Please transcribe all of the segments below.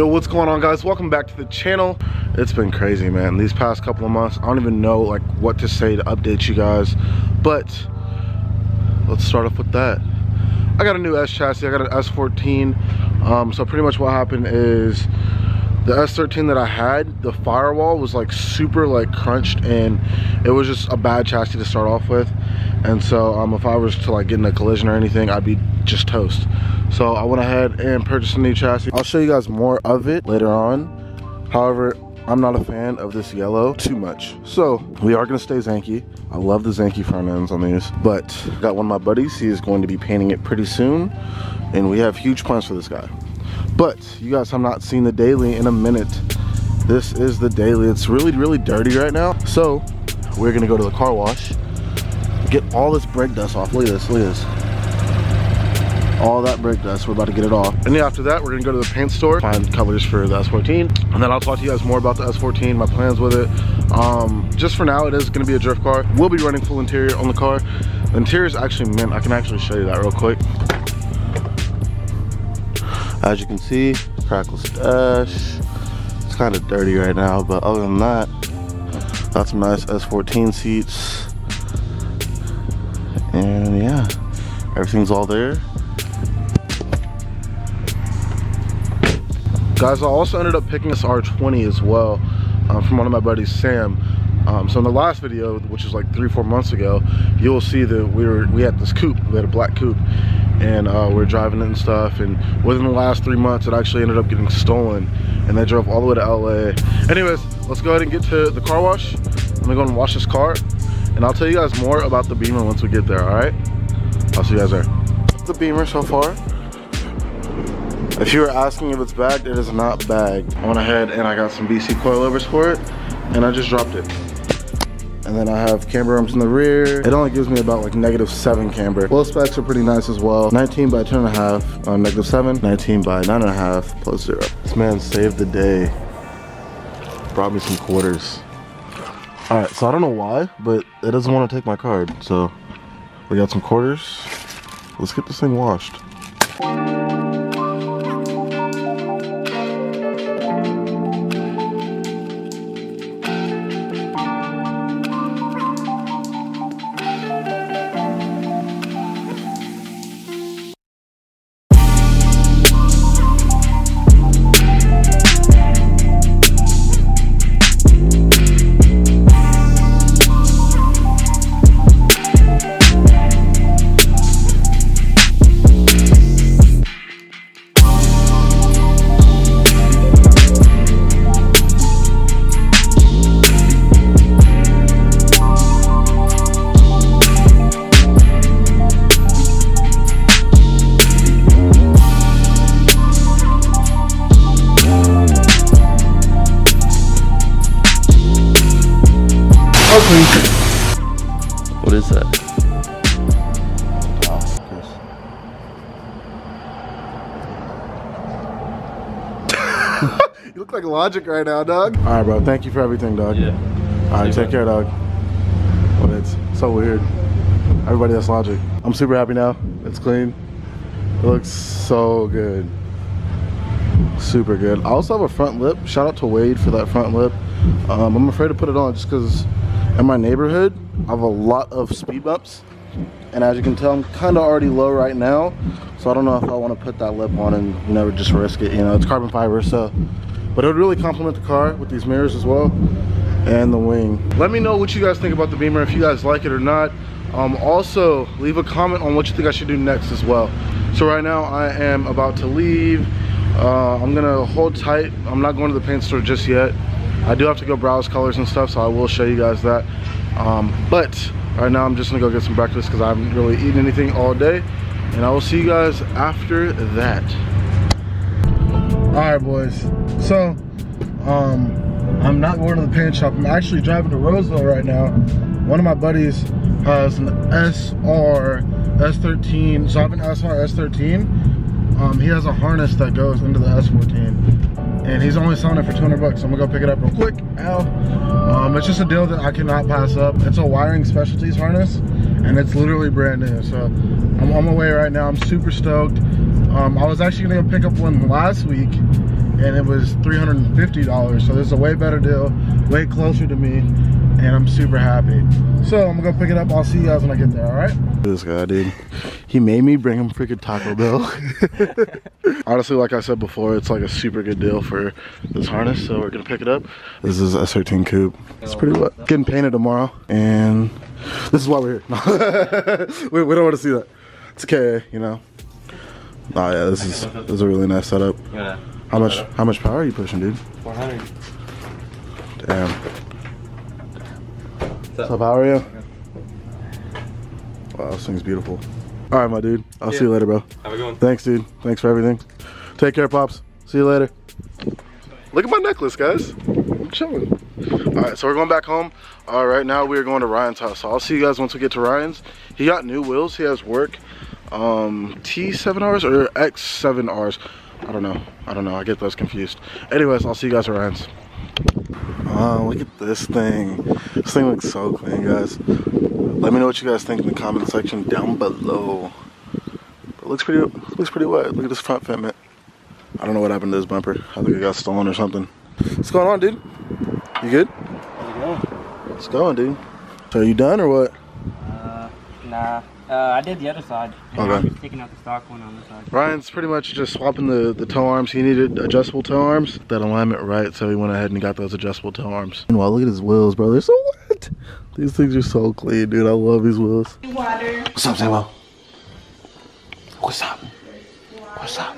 Yo, what's going on guys? Welcome back to the channel. It's been crazy, man. These past couple of months, I don't even know like what to say to update you guys, but let's start off with that. I got a new S chassis, I got an S14. Um, so pretty much what happened is the S13 that I had, the firewall was like super like crunched and it was just a bad chassis to start off with. And so um, if I was to like get in a collision or anything, I'd be just toast. So I went ahead and purchased a new chassis. I'll show you guys more of it later on. However, I'm not a fan of this yellow too much. So we are gonna stay Zenki. I love the Zenki front ends on these, but got one of my buddies. He is going to be painting it pretty soon. And we have huge plans for this guy. But you guys have not seen the daily in a minute. This is the daily. It's really, really dirty right now. So we're gonna go to the car wash, get all this brake dust off. Look at this, look at this all that brake dust. We're about to get it off. And then after that, we're gonna go to the paint store, find colors for the S14. And then I'll talk to you guys more about the S14, my plans with it. Um, just for now, it is gonna be a drift car. We'll be running full interior on the car. The interior is actually mint. I can actually show you that real quick. As you can see, crackless dash. It's kind of dirty right now, but other than that, got some nice S14 seats. And yeah, everything's all there. Guys, I also ended up picking this R20 as well um, from one of my buddies, Sam. Um, so in the last video, which is like three, four months ago, you'll see that we were we had this coupe, we had a black coupe, and uh, we are driving it and stuff. And within the last three months, it actually ended up getting stolen, and they drove all the way to LA. Anyways, let's go ahead and get to the car wash. I'm gonna go and wash this car, and I'll tell you guys more about the Beamer once we get there. All right? I'll see you guys there. The Beamer so far. If you were asking if it's bagged, it is not bagged. I went ahead and I got some BC coilovers for it, and I just dropped it. And then I have camber arms in the rear. It only gives me about like negative seven camber. Wheel specs are pretty nice as well. 19 by 10 and a half on negative seven, 19 by nine and a half plus zero. This man saved the day. Brought me some quarters. All right, so I don't know why, but it doesn't want to take my card. So we got some quarters. Let's get this thing washed. Is that? you look like Logic right now, dog. All right, bro. Thank you for everything, dog. Yeah. All right, take care, dog. Well, it's so weird. Everybody that's Logic. I'm super happy now. It's clean. It looks so good. Super good. I also have a front lip. Shout out to Wade for that front lip. Um, I'm afraid to put it on just because in my neighborhood, I have a lot of speed bumps. And as you can tell, I'm kind of already low right now. So I don't know if I want to put that lip on and, you know, just risk it. You know, it's carbon fiber, so. But it would really complement the car with these mirrors as well. And the wing. Let me know what you guys think about the Beamer, if you guys like it or not. Um, also, leave a comment on what you think I should do next as well. So right now, I am about to leave. Uh, I'm gonna hold tight. I'm not going to the paint store just yet. I do have to go browse colors and stuff, so I will show you guys that. Um, but right now I'm just gonna go get some breakfast because I haven't really eaten anything all day. And I will see you guys after that. All right, boys. So, um, I'm not going to the paint shop. I'm actually driving to Roseville right now. One of my buddies has an SR S13. So I have an SR S13. Um, he has a harness that goes into the S14 and he's only selling it for 200 bucks. So I'm gonna go pick it up real quick. Ow. Um, it's just a deal that I cannot pass up. It's a wiring specialties harness, and it's literally brand new. So I'm on my way right now. I'm super stoked. Um, I was actually gonna go pick up one last week, and it was $350. So this is a way better deal, way closer to me, and I'm super happy. So I'm gonna go pick it up. I'll see you guys when I get there, all right? This guy, dude. He made me bring him freaking Taco Bell. Honestly, like I said before, it's like a super good deal for this harness, so we're gonna pick it up. This is S13 Coupe. It's pretty wet. Getting painted tomorrow, and this is why we're here. we, we don't want to see that. It's okay, you know. Oh yeah, this is this is a really nice setup. Yeah. How much how much power are you pushing, dude? 400. Damn. What's up, how are you? Wow, this thing's beautiful. All right, my dude. I'll see you later, bro. Have a good one. Thanks, dude. Thanks for everything. Take care, pops. See you later. Look at my necklace, guys. I'm chilling. All right, so we're going back home. All right, now we're going to Ryan's house. So I'll see you guys once we get to Ryan's. He got new wheels. He has work. Um, T7Rs or X7Rs. I don't know. I don't know. I get those confused. Anyways, I'll see you guys at Ryan's. Oh, look at this thing. This thing looks so clean, guys. Let me know what you guys think in the comment section down below. It looks pretty looks pretty wet. Look at this front fendment. I don't know what happened to this bumper. I think it got stolen or something. What's going on, dude? You good? How's it going? What's going, dude? So are you done or what? Uh, nah. Uh, I did the other side. And Okay. I'm just taking out the stock one on the side. Ryan's pretty much just swapping the, the toe arms. He needed adjustable toe arms. That alignment right, so he went ahead and got those adjustable toe arms. And wow, look at his wheels, bro. They're so wet. These things are so clean, dude. I love these wheels. Water. What's up, Samuel? What's up? What's up?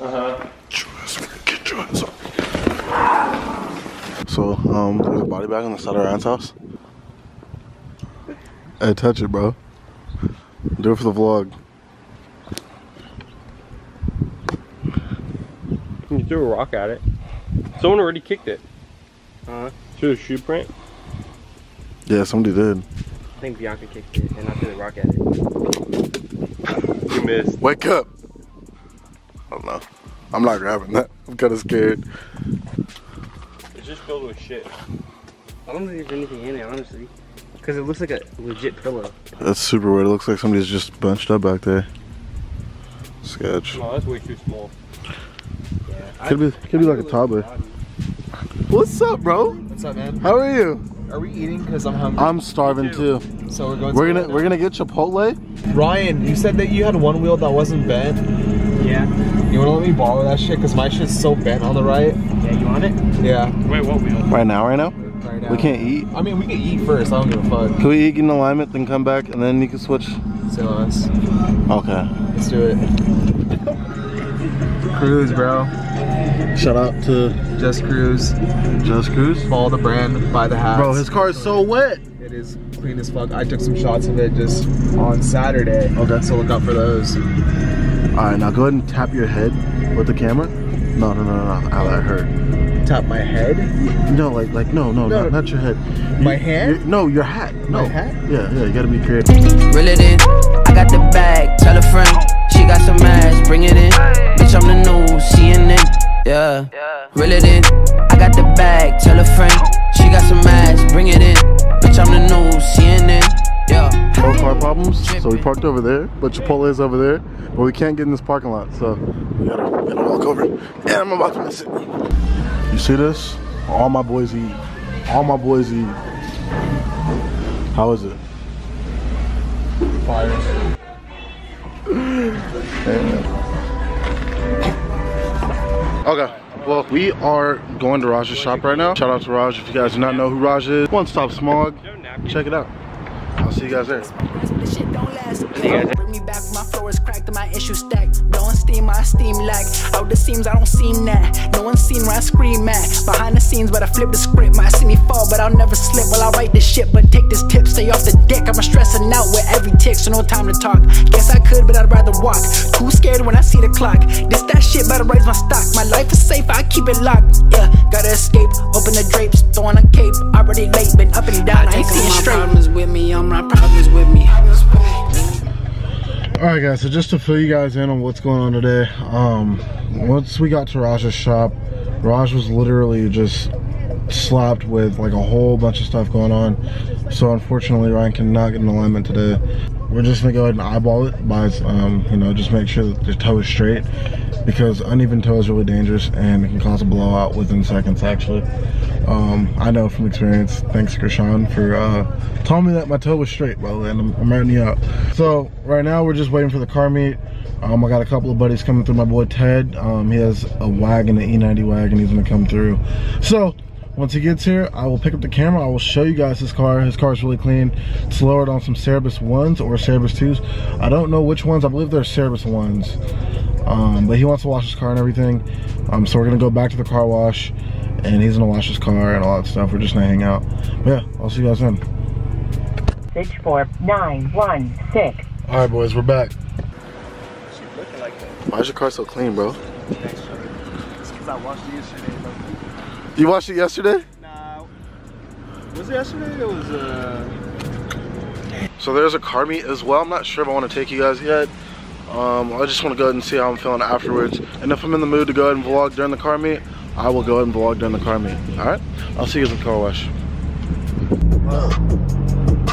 Uh-huh. Get your ass up. So, um, there's a body bag on the side of Ryan's house. Hey, touch it, bro. Do it for the vlog. You threw a rock at it. Someone already kicked it. Uh, through the shoe print. Yeah, somebody did. I think Bianca kicked it and I threw the rock at it. You missed. Wake up! I don't know. I'm not grabbing that. I'm kind of scared. It's just filled with shit. I don't think there's anything in it, honestly. Because it looks like a legit pillow. That's super weird. It looks like somebody's just bunched up back there. Sketch. No, that's way too small. Could be, could be like a toddler. What's up, bro? What's up, man? How are you? Are we eating? Cause I'm hungry. I'm starving too. so we're going. We're gonna now? we're gonna get Chipotle. Ryan, you said that you had one wheel that wasn't bent. Yeah. You wanna let me borrow that shit? Cause my shit's so bent on the right. Yeah, you want it? Yeah. Wait, what wheel? Right now, right now. Right now. We can't eat. I mean, we can eat first. I don't give a fuck. Can we eat in alignment, then come back, and then you can switch? Let's Okay. let's do it. Cruise, bro. Shout out to Just cruise. Just Cruise. Follow the brand. Buy the hats. Bro, his car is so wet. It is clean as fuck. I took some shots of it just on Saturday. Okay. So look out for those. All right, now go ahead and tap your head with the camera. No, no, no, no, no. Ow, that hurt. Tap my head. No, like, like, no, no, No. Not, not your head. My You- hand? you- no, your hat. No. My hat? Yeah, yeah. You gotta be creative. Reel it in. I got the bag. Tell a friend. She got some ass. Bring it in. Bitch, I'm the new CNN. Yeah. Reel it in. I got the bag. Tell a friend. She got some ass. Bring it in. Bitch, I'm the new CNN. Yeah. No car problems, so we parked over there, but Chipotle is over there, but we can't get in this parking lot, so we gotta, we gotta walk over. And I'm about to miss it. You see this? All my boys eat. All my boys eat. How is it? Fire. Okay. Well, we are going to Raj's shop right now. Shout out to Raj. If you guys do not know who Raj is, One Stop Smog. Check it out. I'll see you guys there. This shit don't last. Bring me back, my floor is cracked and my issue stacked. Blowing steam, my steam lack. Out the seams, I don't seem that. No one seen where I scream at. Behind the scenes, but I flip the script. Might see me fall, but I'll never slip while I write this shit. But take this tip, stay off the dick. I'm stressing out with every tick, so no time to talk. Guess I could, but I'd rather walk. Too scared when I see the clock. This that shit, better raise my stock. My life is safe, I keep it locked. Yeah, gotta escape. Open the drapes, throwing a cape. Already late, been up and down. I ain't seeing straight. problems with me, I'm my problems with me. All right, guys. So just to fill you guys in on what's going on today, um, once we got to Raj's shop, Raj was literally just slapped with like a whole bunch of stuff going on. So unfortunately, Ryan cannot get an alignment today. We're just gonna go ahead and eyeball it by, um, you know, just make sure that the toe is straight because uneven toe is really dangerous and it can cause a blowout within seconds actually. Um, I know from experience, thanks Krishan for uh, telling me that my toe was straight by the way, and I'm, I'm writing you out. So right now we're just waiting for the car meet. Um, I got a couple of buddies coming through. My boy Ted, um, he has a wagon, an E90 wagon. He's gonna come through. So once he gets here, I will pick up the camera. I will show you guys his car. His car is really clean. It's lowered on some Cerebus 1s or Cerebus 2s. I don't know which ones. I believe they're Cerebus 1s. Um, but he wants to wash his car and everything. Um, so we're gonna go back to the car wash and he's gonna wash his car and all that stuff. We're just gonna hang out. But yeah, I'll see you guys then. Message for 916. All right, boys, we're back. Why is your car so clean, bro? Because I watched it yesterday. You washed it yesterday? Nah. Was it yesterday? It was, uh... So there's a car meet as well. I'm not sure if I want to take you guys yet. Um, I just want to go ahead and see how I'm feeling afterwards. And if I'm in the mood to go ahead and vlog during the car meet, I will go ahead and vlog during the car meet. All right? I'll see you at the car wash.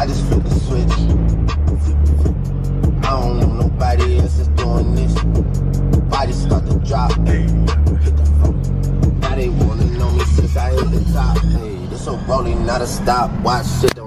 I just the switch. I don't want nobody else is doing this. Body start to drop. Hey. Now they wanna know me since I hit the top. Hey, this a rolling, not a stop. Watch shit.